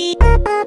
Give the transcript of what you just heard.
be